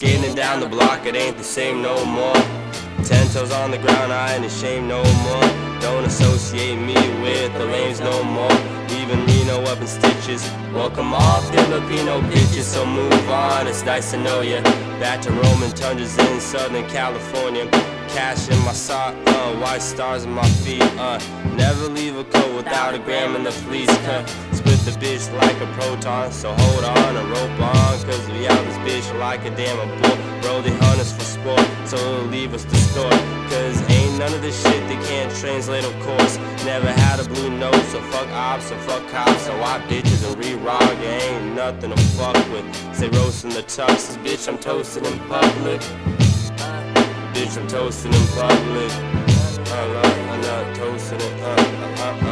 Skating down the block, it ain't the same no more. Ten toes on the ground, I ain't ashamed no more. Don't associate me with the lames no more. Leaving Reno up in stitches. Welcome all Filipino bitches, so move on. It's nice to know ya. Back to Roman tundras in Southern California. Cash in my sock, uh, white stars in my feet, uh. Never leave a coat without a gram in the fleece cut. Split the bitch like a proton, so hold on and rope on, cause we out this bitch like a damn a bull. Bro, they hunt us for sport, so it'll leave us distort. Cause ain't none of this shit they can't translate, of course. Never had a blue note, so fuck ops, so fuck cops, so I bitches and re-rock, ain't nothing to fuck with. Say roasting the tux, bitch, I'm toasting in public bitch, I'm toasting in public. I'm not, I'm not toasting it. Uh, uh-huh,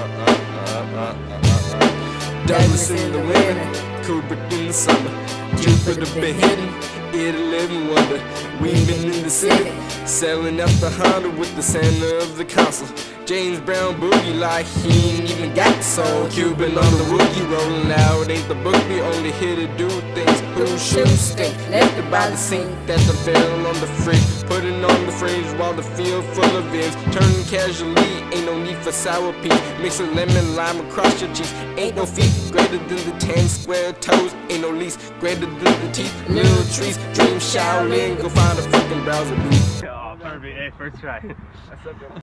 uh-huh, uh-huh, Douglas in the winter, Kubrick in the summer. Jupiter been hitting, Italy living wonder. We've been in the city, selling out the Honda with the center of the console. James Brown boogie like he ain't even got the soul. Cuban on the rookie rolling out, ain't the book we only here to do things. Who shoes stink? Left it by the sink that's the fell on the fridge. Putting on the fridge while the field full of ends. Turning casually, ain't no need for sour peas. Mix a lemon lime across your cheeks. Ain't no feet greater than the ten square toes. Ain't no lease greater than the teeth. Little trees, dream Shaolin. Go find a fucking browser beat. Oh, perfect. Hey, first try.